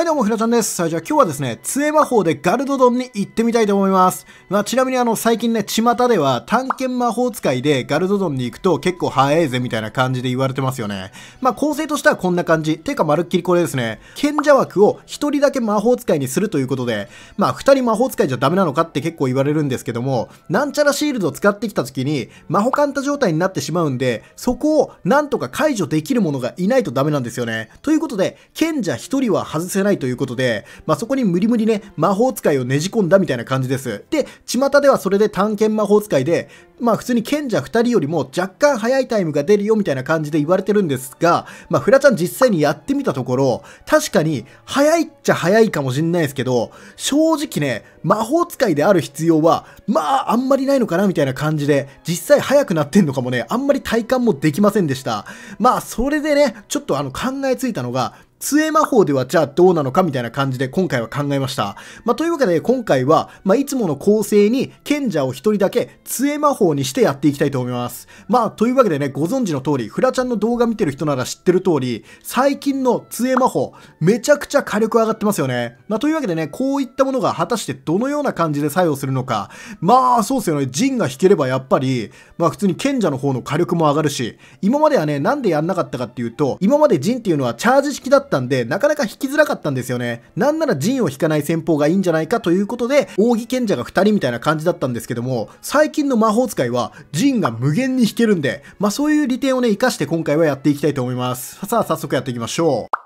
はいどうも、ひらちゃんです。さあ、じゃあ今日はですね、杖魔法でガルドドンに行ってみたいと思います。まあ、ちなみにあの、最近ね、巷では探検魔法使いでガルドドンに行くと結構早いぜみたいな感じで言われてますよね。まあ、構成としてはこんな感じ。てか、まるっきりこれですね。賢者枠を一人だけ魔法使いにするということで、まあ、二人魔法使いじゃダメなのかって結構言われるんですけども、なんちゃらシールドを使ってきた時に、魔法カンタ状態になってしまうんで、そこをなんとか解除できるものがいないとダメなんですよね。ということで、賢者一人は外せないということで、まあ、そこに無理無理ね、魔法使いをねじ込んだみたいな感じです。で、巷ではそれで探検魔法使いで、まあ普通に賢者2人よりも若干早いタイムが出るよみたいな感じで言われてるんですが、まあフラちゃん実際にやってみたところ、確かに早いっちゃ早いかもしんないですけど、正直ね、魔法使いである必要は、まああんまりないのかなみたいな感じで、実際早くなってんのかもね、あんまり体感もできませんでした。まあそれでね、ちょっとあの考えついたのが、杖魔法ではじゃあどうなのかみたいな感じで今回は考えました。まあ、というわけで今回は、まあ、いつもの構成に賢者を一人だけ杖魔法にしてやっていきたいと思います。まあ、というわけでね、ご存知の通り、フラちゃんの動画見てる人なら知ってる通り、最近の杖魔法、めちゃくちゃ火力上がってますよね。まあ、というわけでね、こういったものが果たしてどのような感じで作用するのか。まあ、そうですよね。陣が引ければやっぱり、まあ普通に賢者の方の火力も上がるし、今まではね、なんでやんなかったかっていうと、今まで陣っていうのはチャージ式だったたんで、なかなか引きづらかったんですよね。なんなら陣を引かない戦法がいいんじゃないかということで、扇賢者が2人みたいな感じだったんですけども、最近の魔法使いは陣が無限に引けるんで、まあそういう利点をね、活かして今回はやっていきたいと思います。さあ、早速やっていきましょう。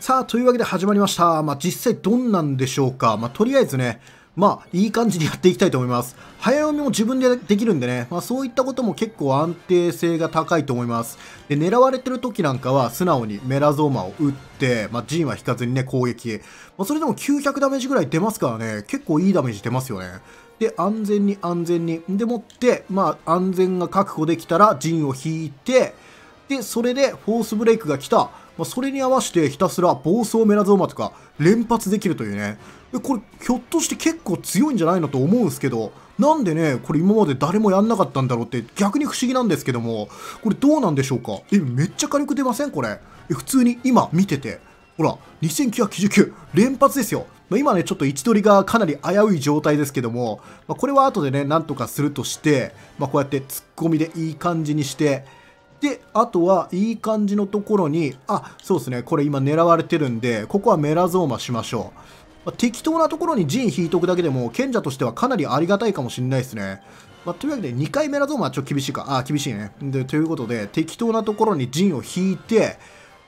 さあ、というわけで始まりました。まあ、実際どんなんでしょうか。まあ、とりあえずね、まあ、いい感じにやっていきたいと思います。早読みも自分でできるんでね、まあ、そういったことも結構安定性が高いと思います。で、狙われてる時なんかは素直にメラゾーマを打って、まあ、ジンは引かずにね、攻撃。まあ、それでも900ダメージぐらい出ますからね、結構いいダメージ出ますよね。で、安全に安全に。でもって、まあ、安全が確保できたら、ジンを引いて、で、それでフォースブレイクが来た。まあ、それに合わせてひたすら暴走メラゾーマとか連発できるというね。これ、ひょっとして結構強いんじゃないのと思うんですけど、なんでね、これ今まで誰もやんなかったんだろうって逆に不思議なんですけども、これどうなんでしょうか？え、めっちゃ火力出ません？これ。え、普通に今見てて。ほら、2999連発ですよ。ま、今ね、ちょっと位置取りがかなり危うい状態ですけども、まあ、これは後でね、なんとかするとして、まあ、こうやって突っ込みでいい感じにして、で、あとはいい感じのところに、あ、そうですね、これ今狙われてるんで、ここはメラゾーマしましょう。まあ、適当なところに陣引いとくだけでも、賢者としてはかなりありがたいかもしれないですね。まあ、というわけで、2回目だと、まあ、ちょっと厳しいか。あ、厳しいね。で、ということで、適当なところに陣を引いて、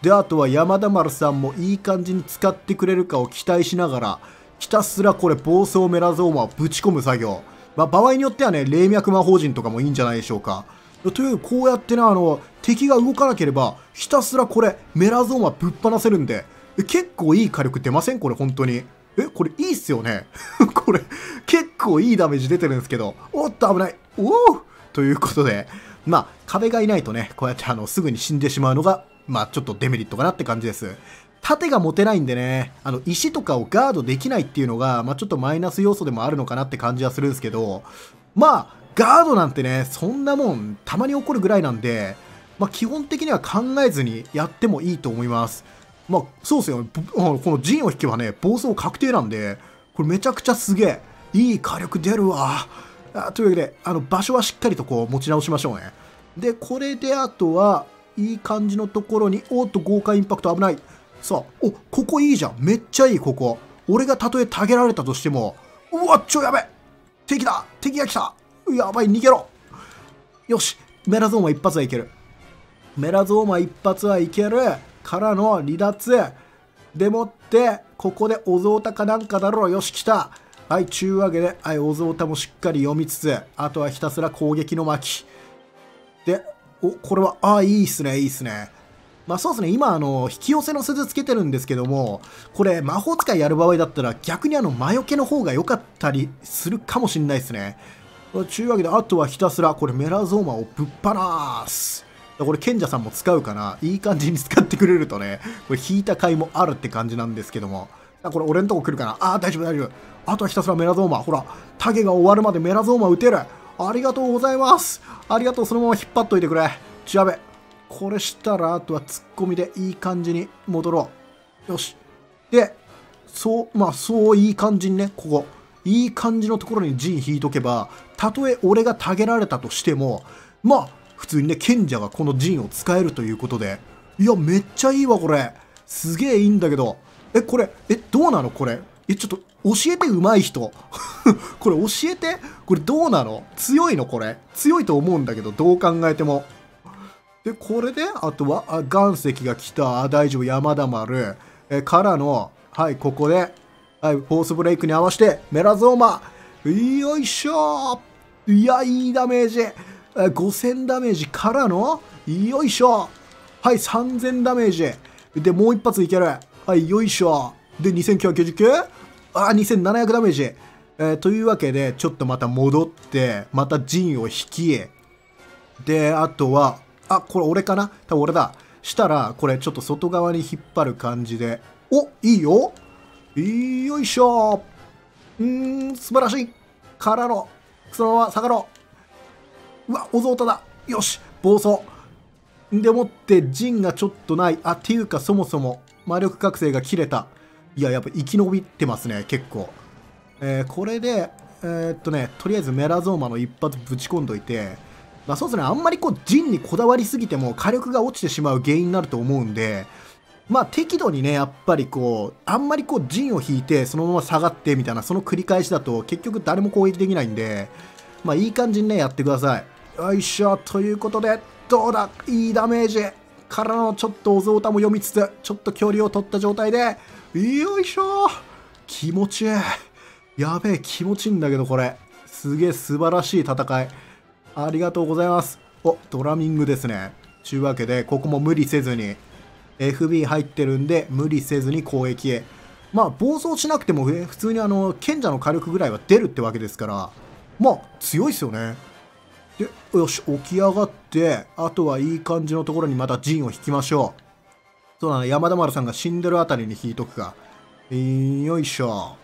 で、あとは山田丸さんもいい感じに使ってくれるかを期待しながら、ひたすらこれ、暴走メラゾーマをぶち込む作業。まあ、場合によってはね、霊脈魔法陣とかもいいんじゃないでしょうか。というこうやってね、あの、敵が動かなければ、ひたすらこれ、メラゾーマぶっ放せるんで、結構いい火力出ません？これ、本当に。え、これいいっすよね？これ、結構いいダメージ出てるんですけど、おっと危ないおおということで、まあ、壁がいないとね、こうやってあの、すぐに死んでしまうのが、まあ、ちょっとデメリットかなって感じです。盾が持てないんでね、あの、石とかをガードできないっていうのが、まあ、ちょっとマイナス要素でもあるのかなって感じはするんですけど、まあ、ガードなんてね、そんなもん、たまに起こるぐらいなんで、まあ、基本的には考えずにやってもいいと思います。まあ、そうですよ。この陣を引けばね、暴走確定なんで、これめちゃくちゃすげえ。いい火力出るわ。あというわけで、あの、場所はしっかりとこう持ち直しましょうね。で、これであとは、いい感じのところに、おっと豪華インパクト危ない。さあ、お、ここいいじゃん。めっちゃいい、ここ。俺がたとえたげられたとしても、うわ、ちょ、やべ敵だ敵が来たやばい、逃げろよし、メラゾーマ一発はいける。メラゾーマ一発はいける。からの離脱でもってここでおぞうたかなんかだろう。よし来た。はいちゅうわけではいおぞうたもしっかり読みつつあとはひたすら攻撃の巻。でおこれはあいいっすねいいっすね。まあそうですね、今、あの、引き寄せの鈴つけてるんですけども、これ、魔法使いやる場合だったら、逆にあの、魔除けの方が良かったりするかもしんないですね。ちゅうわけで、あとはひたすら、これ、メラゾーマをぶっ放す。これ賢者さんも使うかないい感じに使ってくれるとね、これ引いた甲斐もあるって感じなんですけども。これ俺んとこ来るかなああ、大丈夫大丈夫。あとはひたすらメラゾーマ。ほら、タゲが終わるまでメラゾーマ打てる。ありがとうございます。ありがとう、そのまま引っ張っといてくれ。ちやべ。これしたら、あとは突っ込みでいい感じに戻ろう。よし。で、そう、まあ、そういい感じにね、ここ、いい感じのところに陣引いとけば、たとえ俺がたげられたとしても、まあ、普通にね、賢者がこの陣を使えるということで、いや、めっちゃいいわ、これ。すげえいいんだけど。え、これ、え、どうなの？これ。え、ちょっと、教えて、上手い人。これ教えて？これどうなの？強いの？これ。強いと思うんだけど、どう考えても。で、これで、あとは、あ岩石が来た。あ、大丈夫、山田丸。え、からの、はい、ここで、はい、フォースブレイクに合わせて、メラゾーマ。よいしょいや、いいダメージ。5000ダメージからの、よいしょはい、3000ダメージ。で、もう一発いける。はい、よいしょ。で、2999? あ、2700ダメージ。えー、というわけで、ちょっとまた戻って、また陣を引き、で、あとは、あ、これ俺かな？多分俺だ。したら、これちょっと外側に引っ張る感じで、お、いいよよいしょうん、素晴らしいからの、そのまま下がろう。うわ、おぞうただ。よし、暴走。でもって、陣がちょっとない。あ、っていうかそもそも、魔力覚醒が切れた。いや、やっぱ生き延びてますね、結構。えー、これで、えー、っとね、とりあえずメラゾーマの一発ぶち込んどいて、まあそうですね、あんまりこう、陣にこだわりすぎても火力が落ちてしまう原因になると思うんで、まあ適度にね、やっぱりこう、あんまりこう陣を引いて、そのまま下がってみたいな、その繰り返しだと結局誰も攻撃できないんで、まあいい感じにね、やってください。よいしょ、ということで、どうだ？いいダメージからのちょっとおぞうたも読みつつ、ちょっと距離を取った状態で、よいしょ気持ちいい。やべえ、気持ちいいんだけど、これ。すげえ素晴らしい戦い。ありがとうございます。お、ドラミングですね。ちゅうわけで、ここも無理せずに、FB 入ってるんで、無理せずに攻撃へ。まあ、暴走しなくても、普通にあの、賢者の火力ぐらいは出るってわけですから、まあ、強いっすよね。で、よし、起き上がって、あとはいい感じのところにまた陣を引きましょう。そうだな、山田丸さんが死んでるあたりに引いとくか。よいしょ。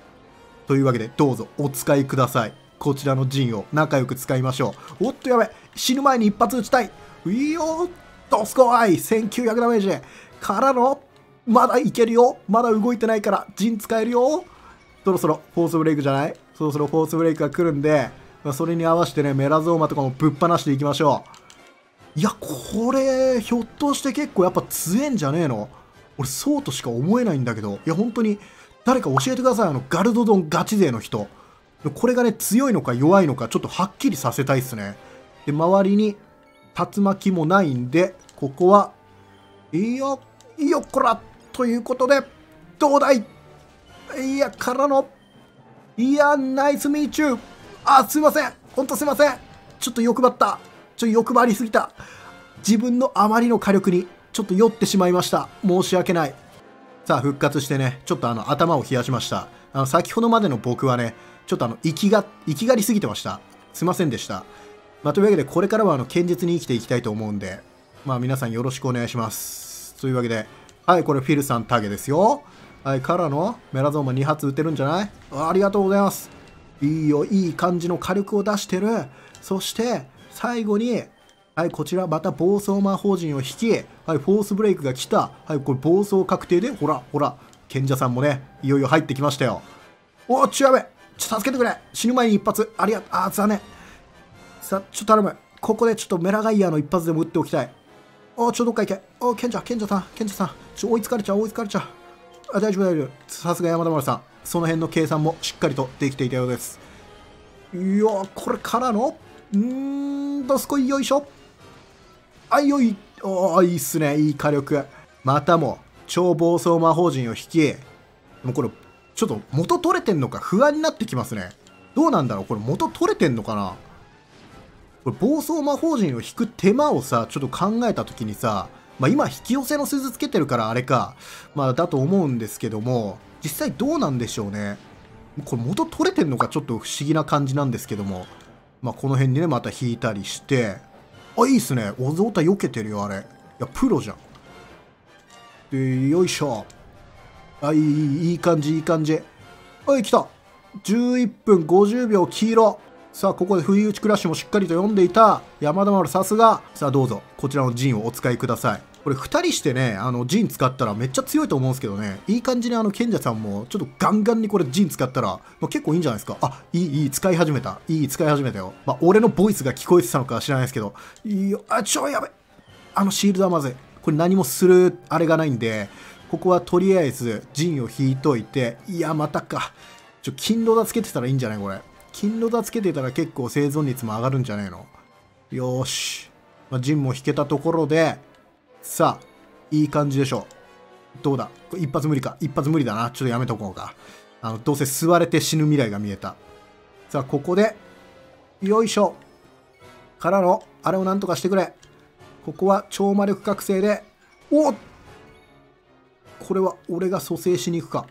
というわけで、どうぞお使いください。こちらの陣を仲良く使いましょう。おっとやべ死ぬ前に一発撃ちたいういよどすこい !1900 ダメージからの、まだいけるよまだ動いてないから、陣使えるよそろそろフォースブレイクじゃない？そろそろフォースブレイクが来るんで、それに合わせてね、メラゾーマとかもぶっ放していきましょう。いや、これ、ひょっとして結構やっぱ強えんじゃねえの？俺、そうとしか思えないんだけど、いや、本当に、誰か教えてください、あの、ガルドドンガチ勢の人。これがね、強いのか弱いのか、ちょっとはっきりさせたいっすね。で、周りに竜巻もないんで、ここは、いいよ、いいよ、こらということで、どうだい？いや、からの、いや、ナイスミーチューあ、すいませんほんとすいませんちょっと欲張った。ちょっと欲張りすぎた。自分のあまりの火力にちょっと酔ってしまいました。申し訳ない。さあ、復活してね、ちょっとあの、頭を冷やしました。あの、先ほどまでの僕はね、ちょっとあの、生きが、生きがりすぎてました。すいませんでした。まあ、というわけで、これからはあの、堅実に生きていきたいと思うんで、まあ、皆さんよろしくお願いします。というわけで、はい、これフィルさんタゲですよ。はい、からのメラゾーマ2発撃てるんじゃない？ありがとうございます。いいよ、いい感じの火力を出してる。そして、最後に、はい、こちらまた暴走魔法陣を引き、はい、フォースブレイクが来た。はい、これ暴走確定で、ほら、ほら、賢者さんもね、いよいよ入ってきましたよ。おっ、ちやべちょ、助けてくれ死ぬ前に一発、ありがとう、あー、残念。さ、ちょっと頼む。ここでちょっとメラガイアの一発でも撃っておきたい。おちょ、どっか行け。お賢者、賢者さん、賢者さん。ちょ、追いつかれちゃう、追いつかれちゃう。あ、大丈夫、大丈夫。さすが山田丸さん。その辺の計算もしっかりとできていたようです。いやこれからの？うーん、どすこいよいしょ。あいよい。おー、いいっすね。いい火力。またも、超暴走魔法陣を引き、もうこれ、ちょっと元取れてんのか？不安になってきますね。どうなんだろう？これ元取れてんのかな？これ暴走魔法陣を引く手間をさ、ちょっと考えた時にさ、まあ今引き寄せの鈴つけてるからあれか、まあだと思うんですけども、実際どうなんでしょうね。これ元取れてんのかちょっと不思議な感じなんですけども、まあ、この辺にね、また引いたりして、あ、いいっすね。おぞうた避けてるよ、あれ。いや、プロじゃん。で、よいしょ。あ、いい、いい感じ、いい感じ。はい、来た。11分50秒黄色。さあ、ここで冬打ちクラッシュもしっかりと読んでいた山田丸さすが。さあ、どうぞ、こちらの陣をお使いください。これ2人してね、あの、ジン使ったらめっちゃ強いと思うんですけどね、いい感じにあの、賢者さんも、ちょっとガンガンにこれジン使ったら、まあ、結構いいんじゃないですか。あ、いい、いい、使い始めた。いい、使い始めたよ。まあ、俺のボイスが聞こえてたのかは知らないですけど、いいよ、あ、ちょ、やべ。あのシールドはまずい。これ何もする、あれがないんで、ここはとりあえず、ジンを引いといて、いや、またか。ちょ、金ロダつけてたらいいんじゃないこれ。金ロダつけてたら結構生存率も上がるんじゃねえのよーし。まあ、ジンも引けたところで、さあ、いい感じでしょう。どうだ？一発無理か。一発無理だな。ちょっとやめとこうか。あの、どうせ吸われて死ぬ未来が見えた。さあ、ここで、よいしょ。からの、あれをなんとかしてくれ。ここは超魔力覚醒で、おこれは俺が蘇生しに行くか。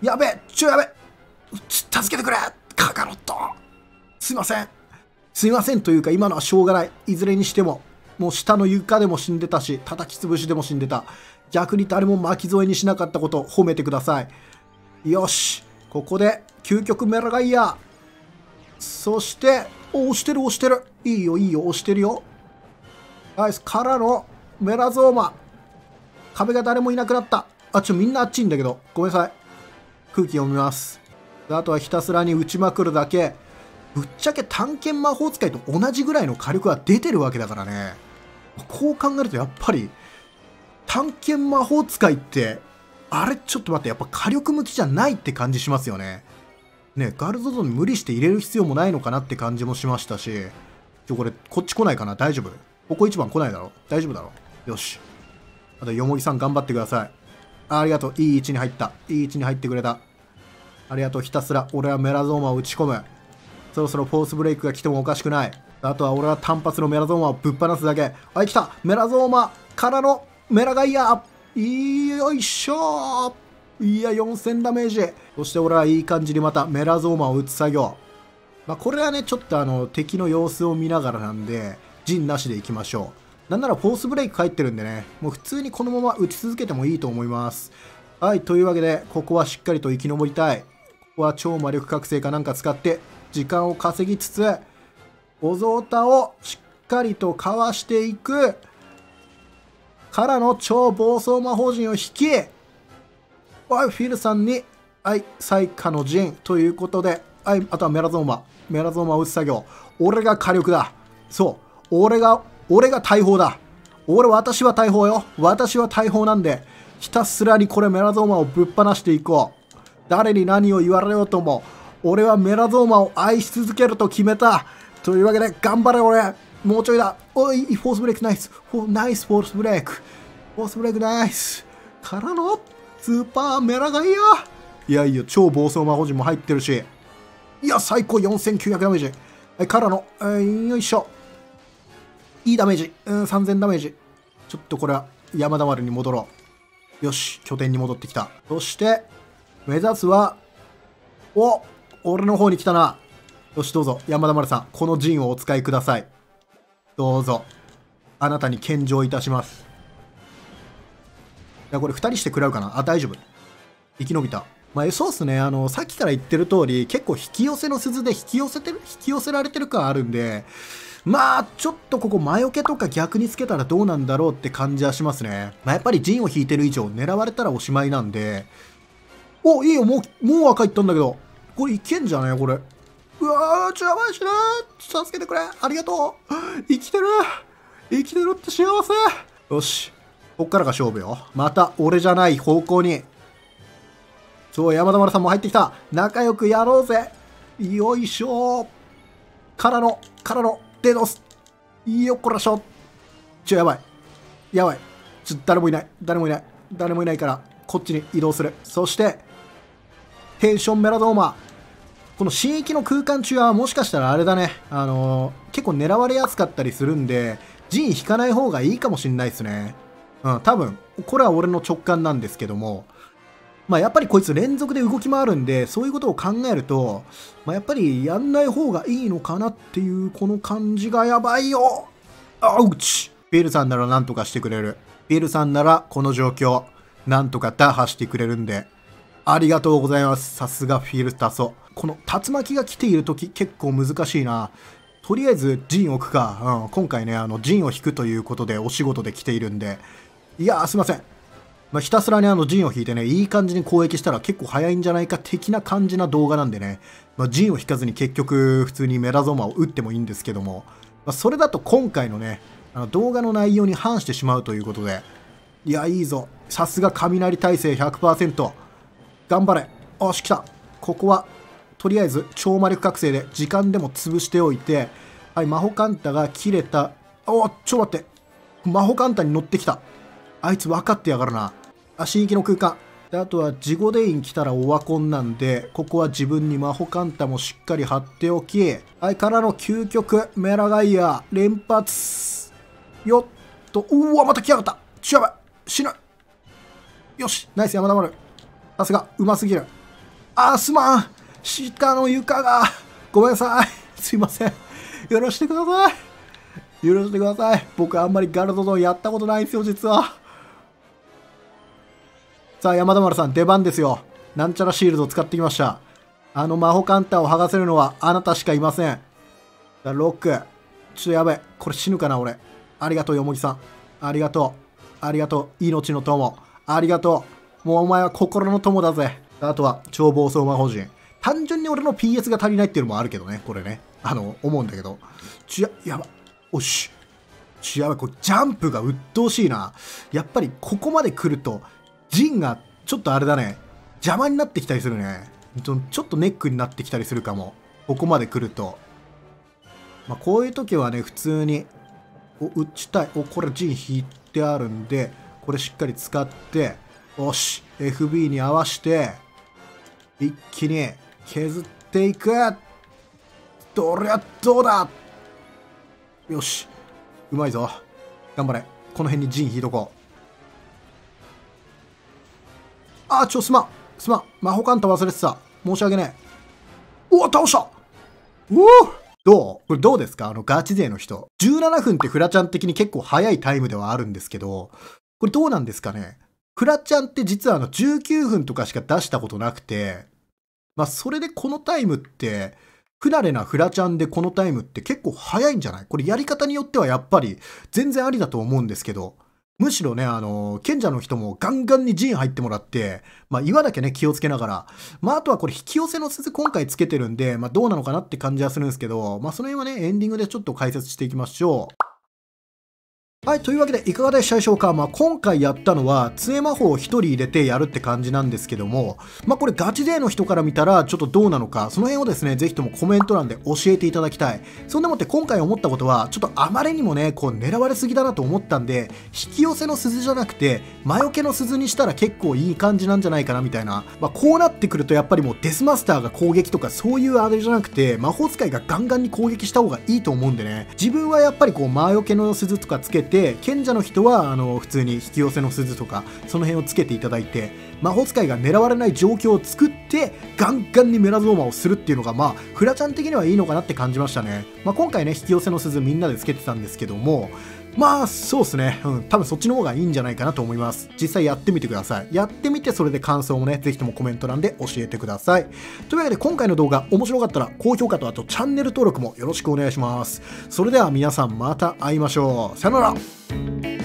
やべえちょやべえ助けてくれカカロットすいませんすいませんというか今のはしょうがない。いずれにしても。もう下の床でも死んでたし、叩き潰しでも死んでた。逆に誰も巻き添えにしなかったことを褒めてください。よし。ここで、究極メラガイア。そして、押してる押してる。いいよいいよ押してるよ。ナイス。からの、メラゾーマ。壁が誰もいなくなった。あ、ちょ、みんなあっちいんだけど。ごめんなさい。空気読みます。あとはひたすらに打ちまくるだけ。ぶっちゃけ探検魔法使いと同じぐらいの火力は出てるわけだからね。こう考えるとやっぱり、探検魔法使いって、あれちょっと待って、やっぱ火力向きじゃないって感じしますよね。ね、ガルドゾーン無理して入れる必要もないのかなって感じもしましたし、ちょ、これ、こっち来ないかな？大丈夫？ここ一番来ないだろ？大丈夫だろ？よし。あと、よもぎさん頑張ってください。ありがとう。いい位置に入った。いい位置に入ってくれた。ありがとう。ひたすら、俺はメラゾーマを打ち込む。そろそろフォースブレイクが来てもおかしくない。あとは俺は単発のメラゾーマをぶっ放すだけ。はい、来たメラゾーマからのメラガイアよいしょいや、4000ダメージ。そして俺はいい感じにまたメラゾーマを打つ作業。まあ、これはね、ちょっとあの、敵の様子を見ながらなんで、陣なしでいきましょう。なんならフォースブレイク入ってるんでね、もう普通にこのまま打ち続けてもいいと思います。はい、というわけで、ここはしっかりと生き延びたい。ここは超魔力覚醒かなんか使って時間を稼ぎつつ、おぞうたをしっかりとかわしていく、からの超暴走魔法陣を引き、はい、フィルさんに、はい、最下の陣ということで、はい、あとはメラゾーマ。メラゾーマを打つ作業。俺が火力だ。そう。俺が、俺が大砲だ。俺、私は大砲よ。私は大砲なんで、ひたすらにこれメラゾーマをぶっ放していこう。誰に何を言われようとも、俺はメラゾーマを愛し続けると決めた。というわけで、頑張れ俺もうちょいだおい、フォースブレイクナイスナイスフォースブレイクフォースブレイクナイスからの、スーパーメラガイアいやいや、超暴走魔法陣も入ってるし。いや、最高4900ダメージ。はい、からの、えー、よいしょ。いいダメージ。うん、3000ダメージ。ちょっとこれは山田丸に戻ろう。よし、拠点に戻ってきた。そして、目指すは、お俺の方に来たな。よし、どうぞ。山田丸さん、この陣をお使いください。どうぞ。あなたに献上いたします。いや、これ2人して食らうかな？あ、大丈夫。生き延びた。まあ、そうっすね。あの、さっきから言ってる通り、結構引き寄せの鈴で引き寄せてる、引き寄せられてる感あるんで、まあ、ちょっとここ魔除けとか逆につけたらどうなんだろうって感じはしますね。まあ、やっぱり陣を引いてる以上、狙われたらおしまいなんで、お、いいよ、もう、もう赤いったんだけど、これいけんじゃね？これ。うわー、ちょ、やばいしな助けてくれありがとう生きてる生きてるって幸せよし。こっからが勝負よ。また、俺じゃない方向に。そう、山田丸さんも入ってきた。仲良くやろうぜ。よいしょからの、からの、デドス。よっこらしょ。ちょ、やばい。やばい。ちょ、誰もいない。誰もいない。誰もいないから、こっちに移動する。そして、テンションメラドーマ。この新域の空間中はもしかしたらあれだね。あのー、結構狙われやすかったりするんで、陣引かない方がいいかもしんないですね。うん、多分、これは俺の直感なんですけども、まあやっぱりこいつ連続で動き回るんで、そういうことを考えると、まあやっぱりやんない方がいいのかなっていうこの感じがやばいよあうちビールさんなら何とかしてくれる。ビールさんならこの状況、なんとか打破してくれるんで、ありがとうございます。さすがフィルタソ。この竜巻が来ている時結構難しいな。とりあえず陣置くか。うん、今回ね、あの、陣を引くということでお仕事で来ているんで。いやー、すいません。まあ、ひたすらね、あの、陣を引いてね、いい感じに攻撃したら結構早いんじゃないか的な感じな動画なんでね、まあ、陣を引かずに結局、普通にメラゾーマを撃ってもいいんですけども、まあ、それだと今回のね、あの動画の内容に反してしまうということで、いや、いいぞ。さすが雷耐性100%。頑張れ。よし、来た。ここは、とりあえず、超魔力覚醒で時間でも潰しておいて、はい、魔法カンタが切れた。おちょ待って。魔法カンタに乗ってきた。あいつ分かってやがるな。あ、新域の空間。で、あとは、ジゴデイン来たらオワコンなんで、ここは自分に魔法カンタもしっかり貼っておき、はい、からの究極、メラガイア、連発。よっと、うわ、また来やがった。ちやばい。死ぬ。よし、ナイス山田丸。さすが、うますぎる。あー、すまん。下の床が。ごめんなさい。すいません。よろしてください。よろしてください。僕あんまりガルドドンやったことないんですよ、実は。さあ、山田丸さん、出番ですよ。なんちゃらシールドを使ってきました。あの魔法カンターを剥がせるのはあなたしかいません。ロック。ちょっとやべえ。これ死ぬかな、俺。ありがとう、よもぎさん。ありがとう。ありがとう。命の友。ありがとう。もうお前は心の友だぜ。あとは、超暴走魔法陣。単純に俺の PS が足りないっていうのもあるけどね、これね。あの、思うんだけど。ちや、やば。おし。ちやばい、これジャンプが鬱陶しいな。やっぱりここまで来ると、ジンがちょっとあれだね。邪魔になってきたりするね。ちょっとネックになってきたりするかも。ここまで来ると。まあ、こういう時はね、普通に、お、打ちたい。お、これ陣引いてあるんで、これしっかり使って、よし、FB に合わして、一気に削っていくどりゃどうだよし。うまいぞ。頑張れ。この辺に陣引いとこう。あ、ちょ、すまん。すまん。魔法カンタ忘れてた。申し訳ねえ。お倒したおおどう？これどうですか？あのガチ勢の人。17分ってフラちゃん的に結構早いタイムではあるんですけど、これどうなんですかね？フラちゃんって実はあの19分とかしか出したことなくて、まあそれでこのタイムって、不慣れなフラちゃんでこのタイムって結構早いんじゃない？これやり方によってはやっぱり全然ありだと思うんですけど、むしろね、あの、賢者の人もガンガンに陣入ってもらって、まあ岩だけね気をつけながら、まああとはこれ引き寄せの鈴今回つけてるんで、まあどうなのかなって感じはするんですけど、まあその辺はね、エンディングでちょっと解説していきましょう。はい、というわけでいかがでしたでしょうか？まあ、今回やったのは、杖魔法を1人入れてやるって感じなんですけども、まあ、これガチ勢の人から見たらちょっとどうなのか、その辺をですね、ぜひともコメント欄で教えていただきたい。そんでもって今回思ったことは、ちょっとあまりにもね、こう狙われすぎだなと思ったんで、引き寄せの鈴じゃなくて、魔除けの鈴にしたら結構いい感じなんじゃないかなみたいな。まあ、こうなってくるとやっぱりもうデスマスターが攻撃とかそういうあれじゃなくて、魔法使いがガンガンに攻撃した方がいいと思うんでね、自分はやっぱりこう魔除けの鈴とかつけて、賢者の人人はあの普通に引き寄せの鈴とかその辺をつけていただいて魔法使いが狙われない状況を作ってガンガンにメラゾーマをするっていうのがまあフラちゃん的にはいいのかなって感じましたね、まあ、今回ね引き寄せの鈴みんなでつけてたんですけどもまあそうですね、うん、多分そっちの方がいいんじゃないかなと思います。実際やってみてください。やってみてそれで感想もねぜひともコメント欄で教えてください。というわけで今回の動画面白かったら高評価とあとチャンネル登録もよろしくお願いします。それでは皆さんまた会いましょう。さよなら。